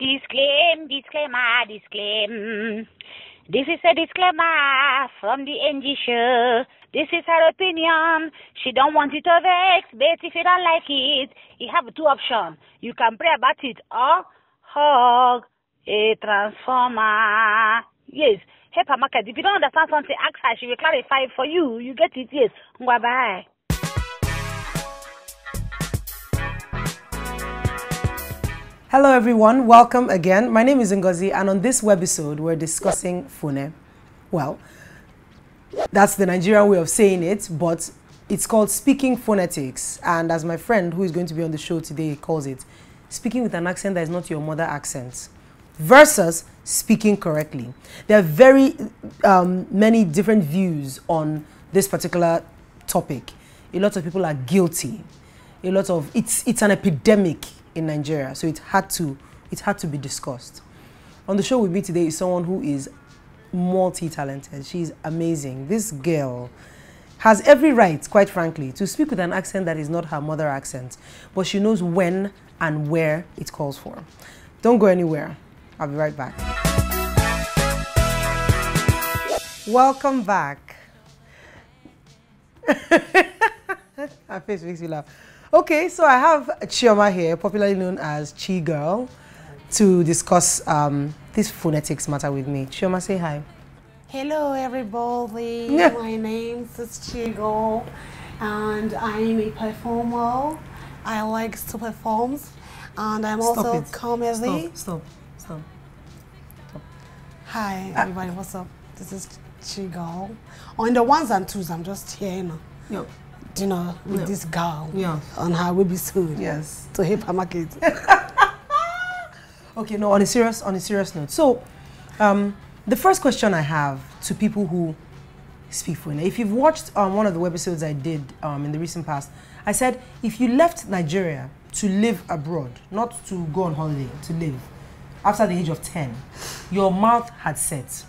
Disclaim, disclaimer, disclaim. This is a disclaimer from the Ngee show. This is her opinion. She don't want it to vex, but if you don't like it, you have two options. You can pray about it or hug a transformer. Yes. Hey, Market, if you don't understand something, ask her. She will clarify for you. You get it? Yes. Bye bye Hello everyone, welcome again. My name is Ngozi and on this webisode we're discussing phone. Well, that's the Nigerian way of saying it, but it's called speaking phonetics and as my friend who is going to be on the show today calls it, speaking with an accent that is not your mother accent versus speaking correctly. There are very um, many different views on this particular topic. A lot of people are guilty. A lot of, it's, it's an epidemic in Nigeria. So it had to it had to be discussed. On the show with me today is someone who is multi-talented. She's amazing. This girl has every right, quite frankly, to speak with an accent that is not her mother accent, but she knows when and where it calls for. Don't go anywhere. I'll be right back. Welcome back. Her face makes me laugh. Okay, so I have Chioma here, popularly known as Chigul, to discuss um, this phonetics matter with me. Chioma, say hi. Hello, everybody. Yeah. My name is Chigul, and I'm a performer. I like to perform, and I'm Stop also it. comedy. Stop, stop, stop. Hi, everybody. What's up? This is Chigul. On the ones and twos, I'm just here, you know, Yep. You know with Yeah. this girl Yeah. on her be soon. Yes. To hypermarket. Okay, no, on a serious on a serious note. So, um, the first question I have to people who speak Fune, if you've watched um, one of the webisodes I did um, in the recent past, I said if you left Nigeria to live abroad, not to go on holiday, to live, after the age of 10, your mouth had set,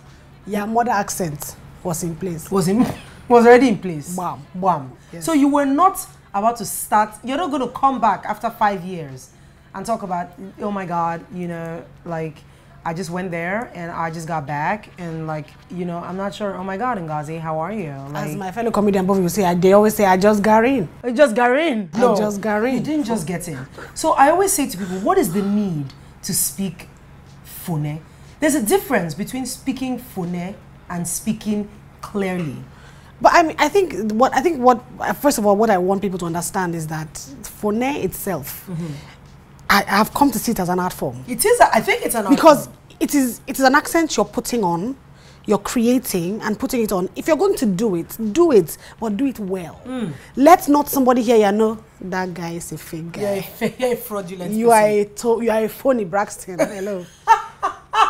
Your mother accent was in place. was in, was already in place. Bam. Bam. Yes. So you were not about to start, you're not going to come back after five years and talk about, oh my God, you know, like, I just went there and I just got back and like, you know, I'm not sure, oh my God, Ngazi, how are you? As my fellow comedian both will say, I- they always say, I just got in. I just got in. I just got in. You didn't just get in. So I always say to people, what is the need to speak phone? There's a difference between speaking phone and speaking clearly. But I mean, I think what I think what first of all, what I want people to understand is that phone itself, I, I've come to see it as an art form It is, a, I think it's an art because form. it is it is an accent you're putting on, you're creating and putting it on. If you're going to do it, do it, but do it well. Hmm. Let not somebody hear you know that guy is a fake guy. You're a, you're a fraudulent You are a to- you are a phony Braxton. Hello.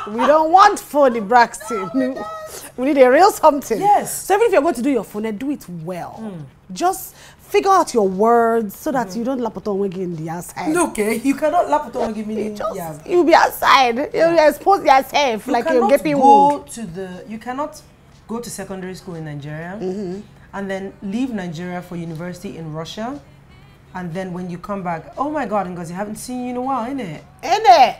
we don't want phony Braxton. we need a real something. Yes. So even if you're going to do your phone, do it well. Just figure out your words so that you don't lapaton again in the outside. Okay, you cannot lap it on give me. Just, Yeah. You'll be outside. You'll expose yourself You like you're getting go wound. to the. You cannot go to secondary school in Nigeria Mm-hmm. and then leave Nigeria for university in Russia, and then when you come back, oh my God, Ngozi, haven't seen you in a while, innit? In it.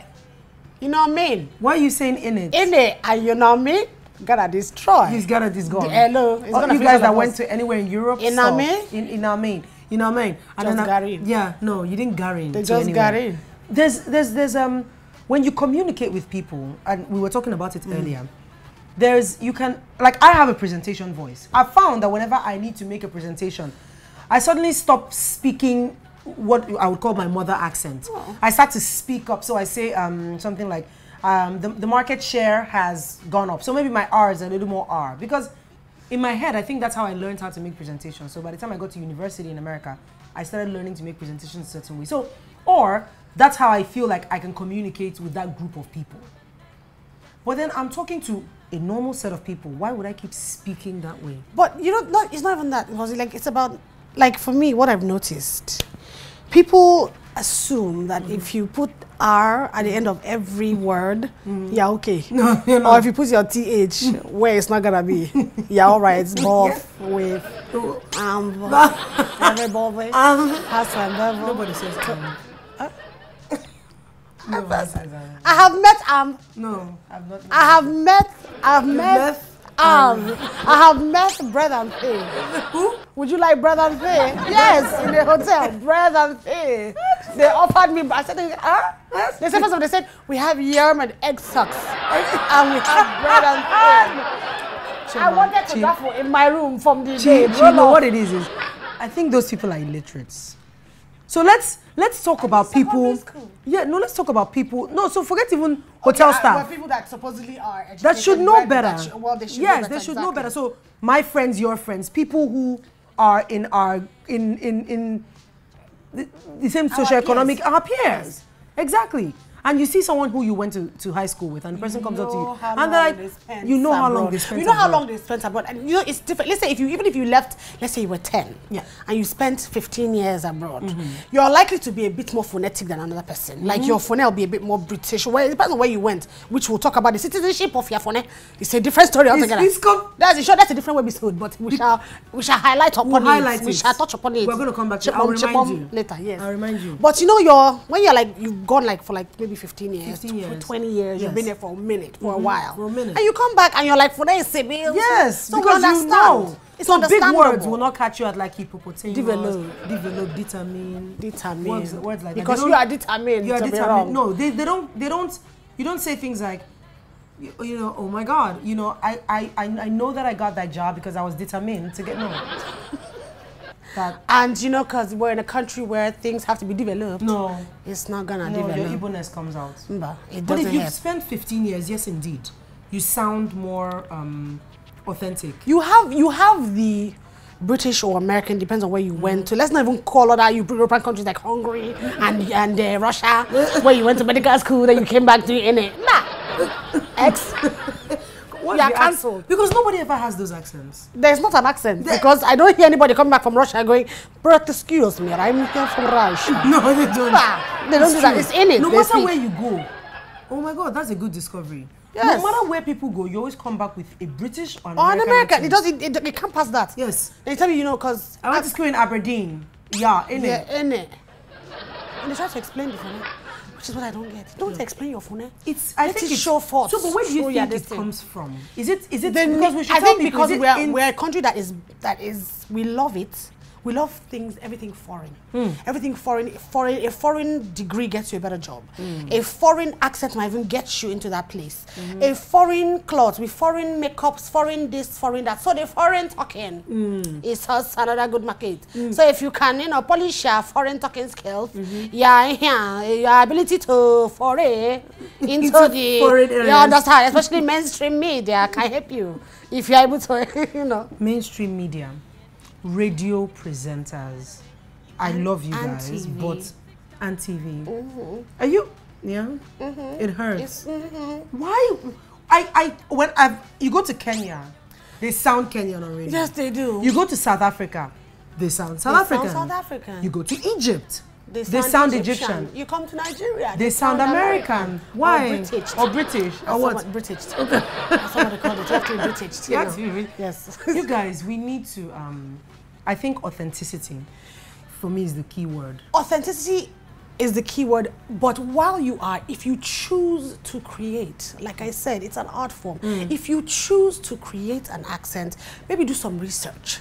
You know what I mean? Why are you saying in it? In it. And you know what I mean? Gotta destroy. He's got. He's gone. Hello. It's Oh, you guys that went to anywhere in Europe. In saw. Amin? In in Amin. You know what I mean? And Just then I- got in. Yeah, no, you didn't get in. They just anywhere. got in. There's there's there's um when you communicate with people, and we were talking about Mm. it earlier. There's you can like I have a presentation voice. I found that whenever I need to make a presentation, I suddenly stop speaking what I would call my mother accent. Oh. I start to speak up. So I say um, something like, um, the, the market share has gone up. So maybe my R is a little more R. Because in my head, I think that's how I learned how to make presentations. So by the time I got to university in America, I started learning to make presentations a certain way. So, or that's how I feel like I can communicate with that group of people. But then I'm talking to a normal set of people. Why would I keep speaking that way? But you know, not, it's not even that. Because like it's about like for me, what I've noticed, people assume that if you put R at the end of every word, you're okay. No, you're Or if you put your TH where it's not gonna be, you're all right. It's both with um, everybody Um, has a level. Nobody says um. No, I haven't. I have met um No, I've not. I have met I've met met, um I have met bread and pay. Who? Would you like bread and pay? Yes, in the hotel, bread and pay. They offered me. I said, huh? They said first of all, they said we have yam and egg socks, and we have bread and pay. I wanted to Chief- duffel in my room from the Do day. you, do you know what it is? Is I think those people are illiterates. So let's let's talk about people. school. Yeah, no, let's talk about people. No, so forget even hotel Okay, uh, staff. well, people that supposedly are educated, that should know better. should- well, they should yes, know better, they should know better. So my friends, your friends, people who are in our in in in the, the same socioeconomic peers. our peers. Exactly. And you see someone who you went to, to high school with, and the person comes up to you, and they're like, they you know how long they spent. You know how long they spent abroad, and you know it's different. Let's say if you even if you left, let's say you were ten, Yeah. and you spent fifteen years abroad, mm-hmm. you're likely to be a bit more phonetic than another person. Like mm-hmm. your phone will be a bit more British. Well, it depends on where you went, which we'll talk about. The citizenship of your phone eh, It's a different story altogether. it's com- that's a sure that's a different episode, but we shall we shall highlight upon We'll it. highlight we it. shall touch upon it. We're gonna come back to it. I'll remind you. later. Yes, I'll remind you. But you know, you're when you're like you've gone like for like maybe fifteen years, 15 years. 20 years, you've been there for a minute, for a mm-hmm. while. for a minute. And you come back and you're like, for that Sibyl. Yes, so because you know. It's so big words will not catch you at like hippopotamus, Develop. develop, determine, Determine. Words, words like Because that. They you are determined You are determined. No, they, they don't. They don't. You don't say things like, you, you know, oh my God, you know, I, I I I know that I got that job because I was determined to get no. That And you know, because we're in a country where things have to be developed, no, it's not gonna no, your develop. Igbo-ness comes out. Mba, it But if you've help. spent 15 years, yes, indeed, you sound more um, authentic. You have you have the British or American, depends on where you went to. Let's not even call other European countries like Hungary and and uh, Russia, where you went to medical school, then you came back to in it. Nah, X. What's You are cancelled. Because nobody ever has those accents. There's not an accent because I don't hear anybody coming back from Russia going, "But excuse me, I'm here from Russia." No, they don't. Nah, they don't do that. It's in it. No matter speak. where you go. Oh my God, that's a good discovery. Yes. No matter where people go, you always come back with a British or oh, an Or in American America, accent. it does. It, it, can't pass that. Yes. They tell you, you know, because I went to school in Aberdeen. Yeah, in yeah, it. in it. And they try to explain the phone, which is what I don't get. Don't hmm. explain your phone. Eh? It's. I Let think it it's show forth. So, but where do you Show your think this it thing. comes from? Is it? Is it Then because we should I tell think because we're, we're a country that is that is we love it. We love things, everything foreign. Hmm. Everything foreign, foreign. A foreign degree gets you a better job. Hmm. A foreign accent might even get you into that place. Hmm. A foreign clothes, with foreign makeups, foreign this, foreign that. So the foreign talking Hmm. is us another good market. So if you can, you know, polish your foreign talking skills, Mm-hmm. yeah, yeah, your ability to foray into, Into the, foreign you areas. understand, especially mainstream media can help you if you're able to, you know. mainstream media, radio presenters. I love you guys, TV. but and TV. Are you? Yeah. It hurts. Why? I I when I you go to Kenya, they sound Kenyan radio. Yes, they do. You go to South Africa, they sound South They sound African. South African. You go to Egypt, they sound, Egyptian. You come to Nigeria. They sound American. Why? Or British. Or British. Or what? British. That's what they call it. You have to be British. You You have to know. be- Yes. you guys, we need to. Um, I think authenticity, for me, is the key word. Authenticity is the key word, but while you are, if you choose to create, like I said, it's an art form. Mm. If you choose to create an accent, maybe do some research.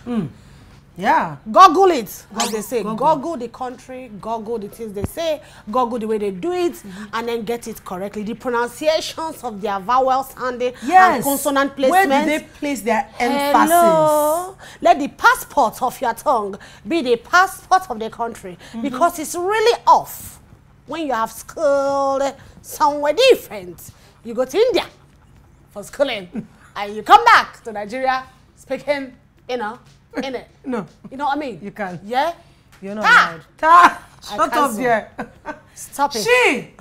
Yeah. Google it, as they say. Google. Google. the country, Google the things they say, Google the way they do it, Mm-hmm. and then get it correctly. The pronunciations of their vowel sounding Yes. and consonant placement. Where do they place their emphasis? Hello. Let the passport of your tongue be the passport of the country Mm-hmm. because it's really off when you have schooled somewhere different. You go to India for schooling and you come back to Nigeria speaking, you know, in it. No. You know what I mean? You can. Yeah? You're not allowed. Ta! I Shut up there. Stop it. she!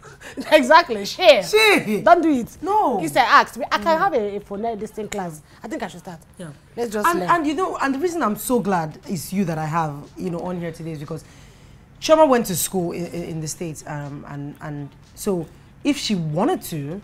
exactly. Share. She! Don't do it. No. Mm. Instead, ask. I can have a, a phone this thing class. I think I should start. Yeah. Let's just and, learn. and you know, and the reason I'm so glad is you that I have, you know, on here today is because Chioma went to school in, in the States. Um, and, and so if she wanted to,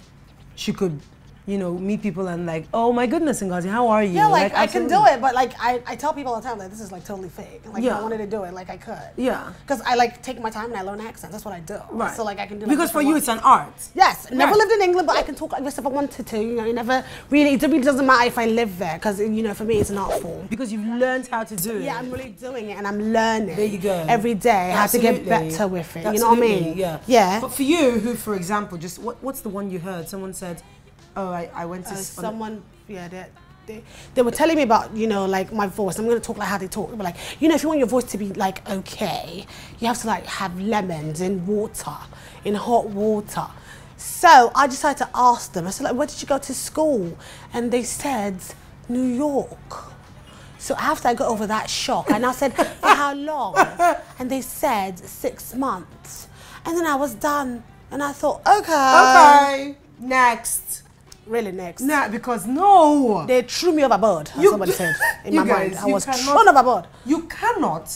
she could you know, meet people and like, oh my goodness, Ngozi, how are you? Yeah, like, I can do it, but like I, I tell people all the time like this is like totally fake. Like if Yeah. I wanted to do it, like I could. Yeah. Because I like take my time and I learn accents. That's what I do. Right. So like I can do. Like, because for you ones. it's an art. Yes, never Right. lived in England, but I can talk like this if I wanted to. You know, it never really, it really doesn't matter if I live there because you know, for me, it's an art form. Because you've learned how to do it. Yeah, I'm really doing it and I'm learning. There you go. Every day, how to get better with it. You know what I mean? Yeah. Yeah. But for you, who, for example, just what, what's the one you heard? Someone said, "Oh, I, I went to Uh, s- on a- someone, yeah, they, they, they were telling me about, you know, like my voice. I'm going to talk like how they talk. But like, you know, if you want your voice to be like okay, you have to like have lemons in water, in hot water. So I decided to ask them. I said, like, where did you go to school? And they said, New York. So after I got over that shock, and I said, for how long? And they said six months. And then I was done, and I thought, okay, okay, next. Really next. Nah, because no. They threw me overboard, as You- somebody said in my mind. I you was cannot- thrown overboard. You cannot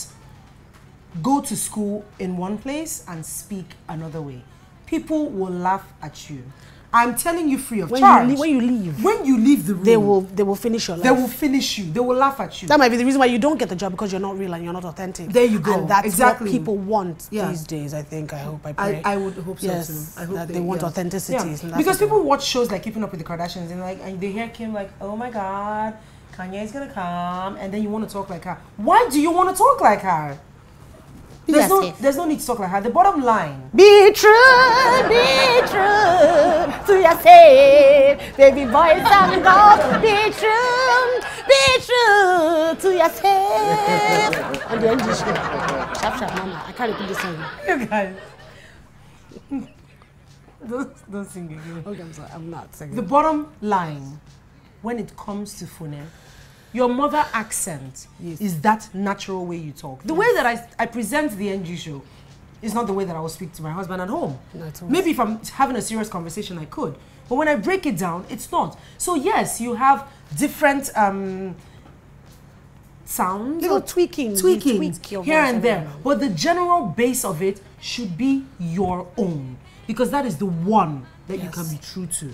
go to school in one place and speak another way. People will laugh at you. I'm telling you free of When you charge. lea- when you leave, when you leave the room, They will they will finish your life. they will finish you. They will laugh at you. that might be the reason why you don't get the job because you're not real and you're not authentic. There you go. And that's Exactly. what people want Yeah. these days. I think. I hope. I pray. I, I would hope so Yes, too. I hope that they want yeah. authenticity, Yeah. Because people watch shows like Keeping Up with the Kardashians and like and they hear Kim like, oh my god, Kanye is gonna come, and then you want to talk like her. Why do you want to talk like her? There's no there's no need to talk like her. The bottom line. Be true, be true to yourself, baby boys and girls. Be true, be true to yourself. On the end, sharp, sharp, mama. I can't repeat this song. You guys. don't, don't sing again. Okay, I'm sorry. I'm not singing. The bottom line, when it comes to phone, your mother accent Yes. is that natural way you talk. The way that I, I present the Ngee show is not the way that I will speak to my husband at home. Won't. Maybe if I'm having a serious conversation, I could. But when I break it down, it's not. So yes, you have different um, sounds, Little tweaking. Tweaking tweak here and there. But the general base of it should be your own because that is the one that you can be true to.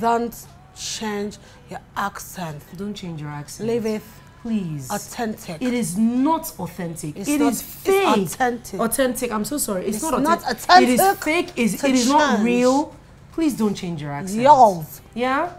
Don't change your accent. Don't change your accent. Leave it please. authentic. It is not authentic. It's It not- is it's fake. authentic. Authentic. I'm so sorry. It's, It's not, not authentic. It is fake. It's, it is not real. Please don't change your accent. Yours. Yeah.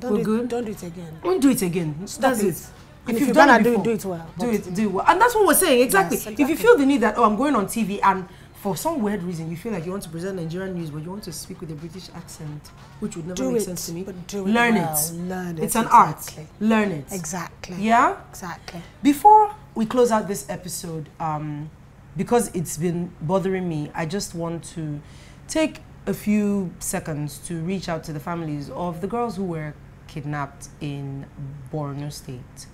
Don't We're do, good? It, don't do it again. Don't do it again. Stop That's it. it. And if you've you're done gonna it do it, before, do it well. Do it, do it well. And that's what we're saying. Exactly. Yes, If you feel the need that oh I'm going on TV and for some weird reason you feel like you want to present Nigerian news but you want to speak with a British accent, which would never Do make it, sense to me. but do it Learn well. it. Learn it, It's an exactly. art. Learn it. Exactly. Yeah. Exactly. Before we close out this episode, um, because it's been bothering me, I just want to take a few seconds to reach out to the families of the girls who were kidnapped in Borno State.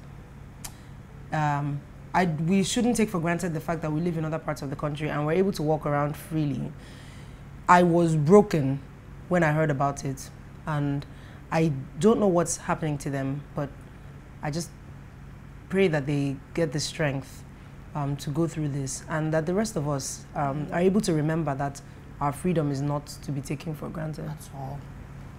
Um, I, we shouldn't take for granted the fact that we live in other parts of the country and we're able to walk around freely. I was broken when I heard about it, and I don't know what's happening to them, but I just pray that they get the strength um, to go through this and that the rest of us um, are able to remember that our freedom is not to be taken for granted. That's all.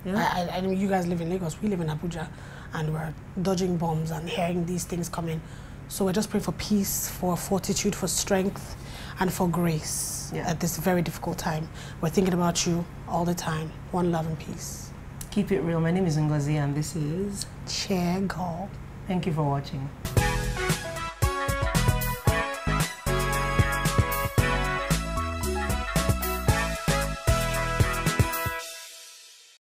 Yeah? I, I, I mean, you guys live in Lagos. We live in Abuja, and we're dodging bombs and hearing these things coming. So we're just praying for peace, for fortitude, for strength, and for grace Yeah. at this very difficult time. We're thinking about you all the time. One love and peace. Keep it real. My name is Ngozi and this is. Chair, go. Thank you for watching.